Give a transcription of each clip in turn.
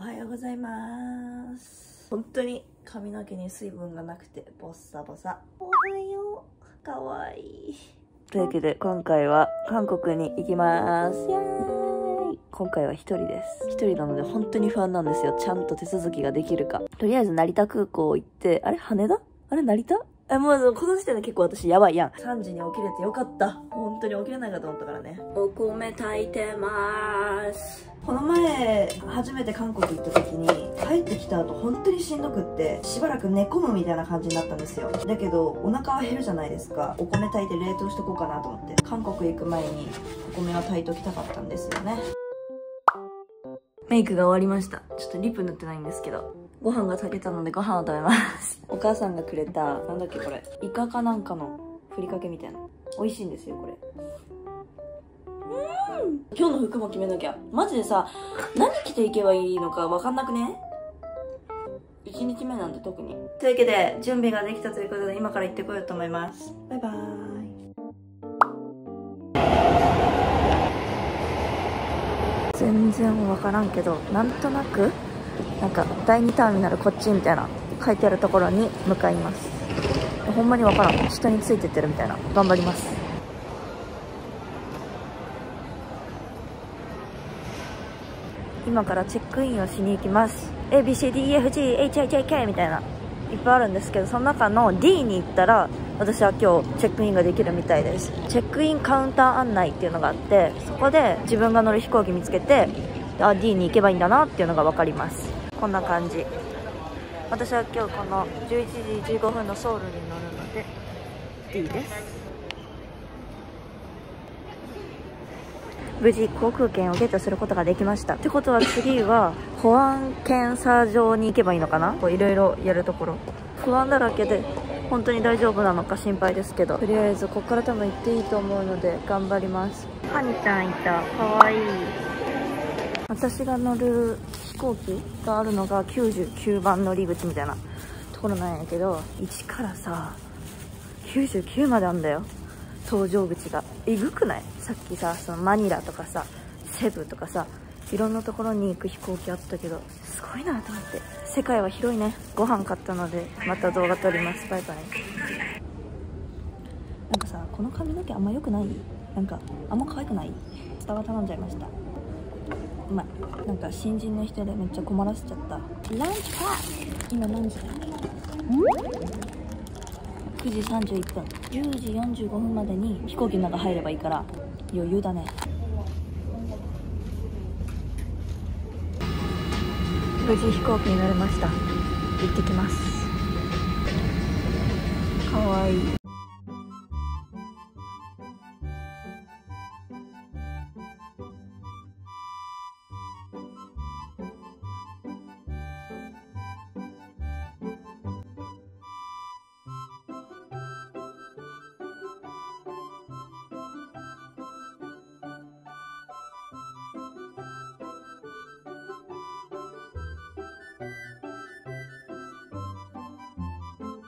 おはようございます。本当に髪の毛に水分がなくてボッサボサ。おはよう。かわいい。というわけで今回は韓国に行きます。今回は一人です。一人なので本当に不安なんですよ。ちゃんと手続きができるか。とりあえず成田空港行ってあれ羽田？あれ成田？え、もう、この時点で結構私やばいやん。3時に起きれてよかった。本当に起きれないかと思ったからね。お米炊いてまーす。この前、初めて韓国行った時に、帰ってきた後本当にしんどくって、しばらく寝込むみたいな感じになったんですよ。だけど、お腹は減るじゃないですか。お米炊いて冷凍しとこうかなと思って。韓国行く前に、お米は炊いときたかったんですよね。メイクが終わりました。ちょっとリップ塗ってないんですけど。ご飯が炊けたのでご飯を食べます。お母さんがくれた、なんだっけこれ。イカかなんかのふりかけみたいな。美味しいんですよ、これ。うん。今日の服も決めなきゃ。マジでさ、何着ていけばいいのかわかんなくね ?1 日目なんで特に。というわけで、準備ができたということで、今から行ってこようと思います。バイバーイ。全然わからんけどなんとなくなんか第2ターミナルこっちみたいな書いてあるところに向かいます。ほんまにわからん。下についてってるみたいな。頑張ります。今からチェックインをしに行きます。ABCDEFGHIJK みたいな。いっぱいあるんですけどその中の D に行ったら私は今日チェックインができるみたいです。チェックインカウンター案内っていうのがあってそこで自分が乗る飛行機見つけてあ D に行けばいいんだなっていうのが分かります。こんな感じ。私は今日この11時15分のソウルに乗るので D です。無事航空券をゲットすることができました。ってことは次は保安検査場に行けばいいのかな？いろいろやるところ。不安だらけで本当に大丈夫なのか心配ですけど。とりあえずここから多分行っていいと思うので頑張ります。ハニちゃんいた。かわいい。私が乗る飛行機があるのが99番乗り口みたいなところなんやけど1からさ99まであんだよ。搭乗口が。えぐくない？さっきさそのマニラとかさセブとかさいろんなところに行く飛行機あったけどすごいなと思って。世界は広いね。ご飯買ったのでまた動画撮ります。バイバイ。なんかさこの髪の毛あんま良くない？なんかあんま可愛くない？スタバ頼んじゃいました。うまいなんか新人の人でめっちゃ困らせちゃった。ランチパー今何時だ？9時31分。10時45分までに飛行機の中入ればいいから余裕だね。無事飛行機に乗れました。行ってきます。かわいい。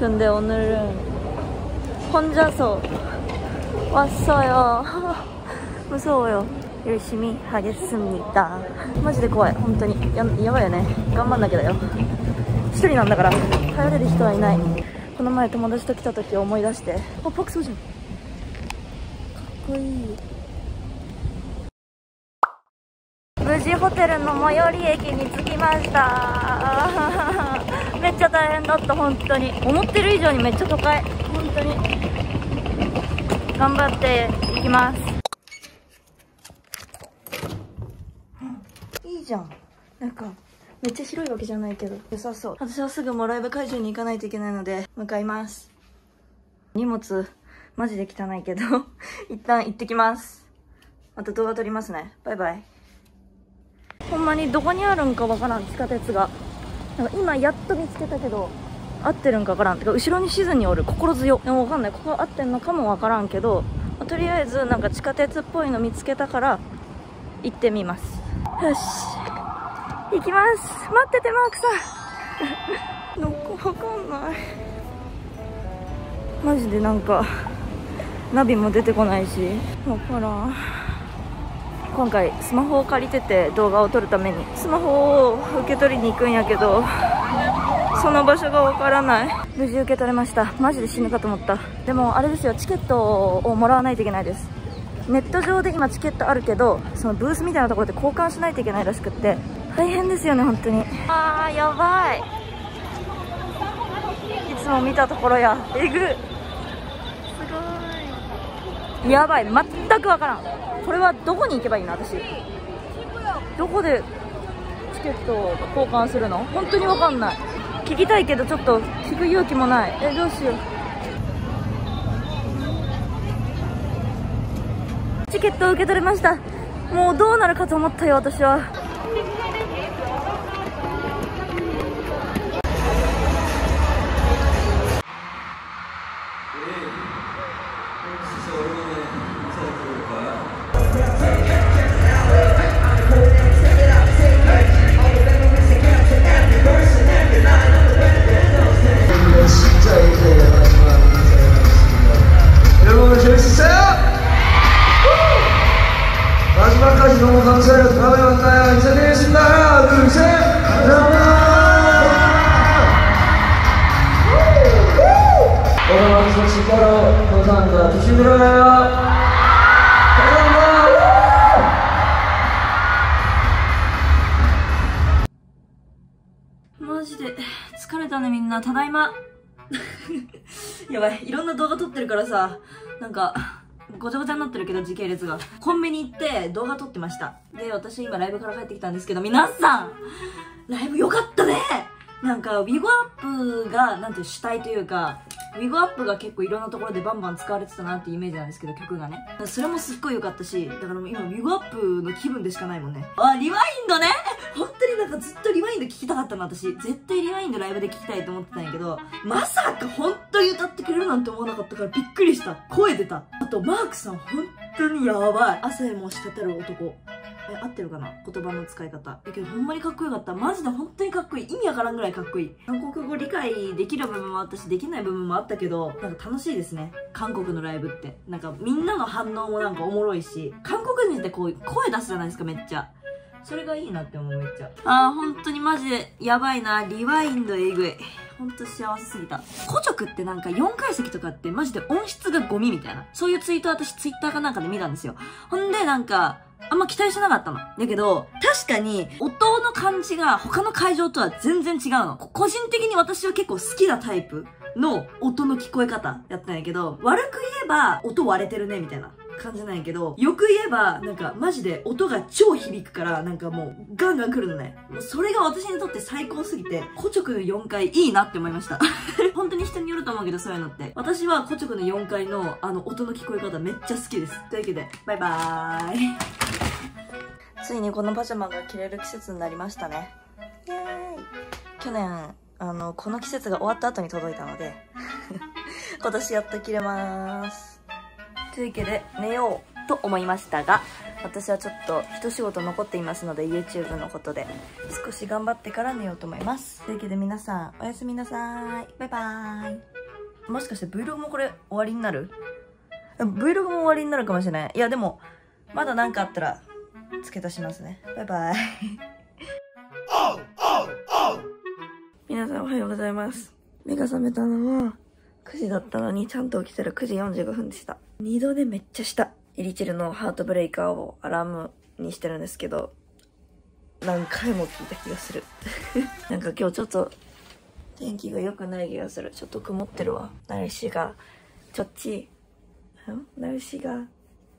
근데 오늘은 혼자서 왔어요. 무서워요. 열심히 하겠습니다. 마지で 怖い本当にやばいよね頑張んなきゃだよ一人なんだから頼れる人はいないこの前友達と来た時思い出してあパクソジュンかっこいい 無事ホテルの最寄り駅に着きました。めっちゃ大変だった本当に。思ってる以上にめっちゃ都会。本当に。頑張っていきます。いいじゃん。なんかめっちゃ広いわけじゃないけど。良さそう。私はすぐもライブ会場に行かないといけないので向かいます。荷物マジで汚いけど。一旦行ってきます。また動画撮りますね。バイバイ。んまにどこにあるんかわからん地下鉄が。なんか今やっと見つけたけど合ってるんかわからん。てか後ろにシズにおる。心強でもわかんない。ここ合ってんのかもわからんけど、まあとりあえずなんか地下鉄っぽいの見つけたから行ってみます。よし。行きます。待っててマークさん。どこわかんない。マジでなんかナビも出てこないし。わからん。今回スマホを借りてて動画を撮るためにスマホを受け取りに行くんやけどその場所がわからない。無事受け取れました。マジで死ぬかと思った。でもあれですよ。チケットをもらわないといけないです。ネット上で今チケットあるけどそのブースみたいなところで交換しないといけないらしくって大変ですよね本当に。あーやばい。いつも見たところや。えぐやばい全くわからん。これはどこに行けばいいの？私。どこでチケットを交換するの？本当にわかんない。聞きたいけどちょっと聞く勇気もない。えどうしよう。チケットを受け取れました。もうどうなるかと思ったよ私は。마지막까지 너무 감사해요. 다음에 만나요. 인사드리겠습니다. 하나, 둘, 셋. 감사합니다. 오늘 와주셔서 진짜로 감사합니다. 조심히 들어가요. 감사합니다. マジで疲れたねみんなただいま やばいいろんな動画撮ってるからさなんかごちゃごちゃになってるけど時系列が。コンビニ行って動画撮ってました。で私今ライブから帰ってきたんですけど皆さんライブ良かったね！なんか We Go Up がなんていう主体というか We Go Up が結構いろんなところでバンバン使われてたなっていうイメージなんですけど曲がね。それもすっごい良かったしだからもう今 We Go Up の気分でしかないもんね。あ Rewind ね！本当になんかずっとリワインド聞きたかったの私。絶対リワインドライブで聞きたいと思ってたんやけどまさか本当に歌ってくれるなんて思わなかったからびっくりした。声出た。あとマークさん本当にやばい。汗も滴る男。え合ってるかな？言葉の使い方。だけどほんまにかっこよかった。マジで本当にかっこいい。意味わからんぐらいかっこいい。韓国語理解できる部分もあったしできない部分もあったけどなんか楽しいですね。韓国のライブって。なんかみんなの反応もなんかおもろいし。韓国人ってこう声出すじゃないですかめっちゃ。それがいいなって思うめっちゃあー本当にマジでやばいなリワインドえぐいほんと幸せすぎた。古直ってなんか4階席とかってマジで音質がゴミみたいな。そういうツイート私ツイッターかなんかで見たんですよ。ほんでなんか、あんま期待してなかったの。だけど、確かに音の感じが他の会場とは全然違うの。個人的に私は結構好きなタイプの音の聞こえ方やったんやけど、悪く言えば音割れてるねみたいな。感じなんやけど、よく言えば、なんか、マジで音が超響くから、なんかもう、ガンガン来るのね。もうそれが私にとって最高すぎて、古直の4階いいなって思いました。本当に人によると思うけど、そういうのって。私は古直の4階の、あの、音の聞こえ方めっちゃ好きです。というわけで、バイバーイ。ついにこのパジャマが着れる季節になりましたね。イエーイ。去年、あの、この季節が終わった後に届いたので、今年やっと着れます。というわけで寝ようと思いましたが私はちょっと一仕事残っていますので YouTube のことで少し頑張ってから寝ようと思います。というわけで皆さんおやすみなさい。バイバーイ。もしかして Vlog もこれ終わりになる？Vlog も終わりになるかもしれない。いやでもまだ何かあったら付け足しますね。バイバイ。皆さんおはようございます。目が覚めたのは9時だったのにちゃんと起きたら9時45分でした。二度寝めっちゃした。エリチルのハートブレイカーをアラームにしてるんですけど、何回も聞いた気がする。なんか今日ちょっと天気が良くない気がする。ちょっと曇ってるわ。ナルシが、ちょっち、ん？ナルシが、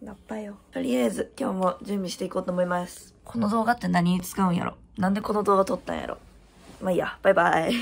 なっぱよ。とりあえず今日も準備していこうと思います。この動画って何に使うんやろ？なんでこの動画撮ったんやろ？まあいいや、バイバイ。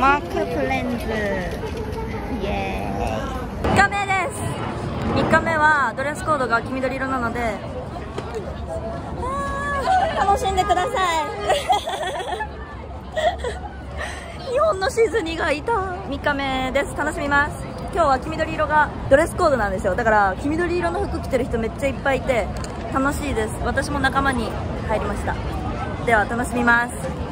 マークプレンズ。イエーイ。3日目です。3日目はドレスコードが黄緑色なので。楽しんでください。日本のシーズン2がいた。3日目です。楽しみます。今日は黄緑色がドレスコードなんですよ。だから黄緑色の服着てる人めっちゃいっぱいいて楽しいです。私も仲間に入りました。では楽しみます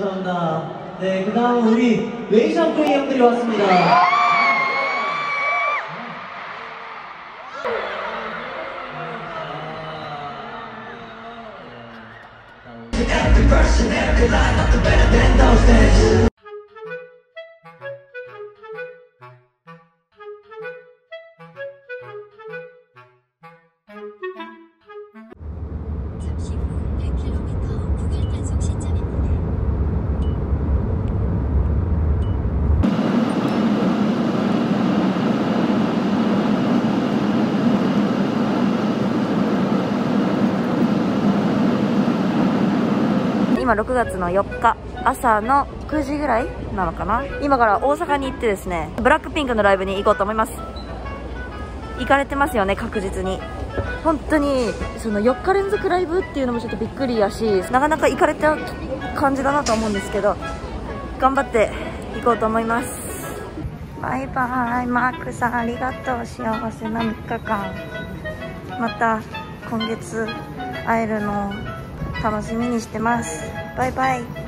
감사합니다. 네, 그 다음 우리 웨이샴푸이 형들이 왔습니다. 今6月の4日朝の9時ぐらいなのかな？今から大阪に行ってですねブラックピンクのライブに行こうと思います。行かれてますよね確実に。本当にその4日連続ライブっていうのもちょっとびっくりやしなかなか行かれた感じだなと思うんですけど頑張って行こうと思います。バイバーイマークさんありがとう。幸せな3日間。また今月会えるのを楽しみにしてます。バイバイ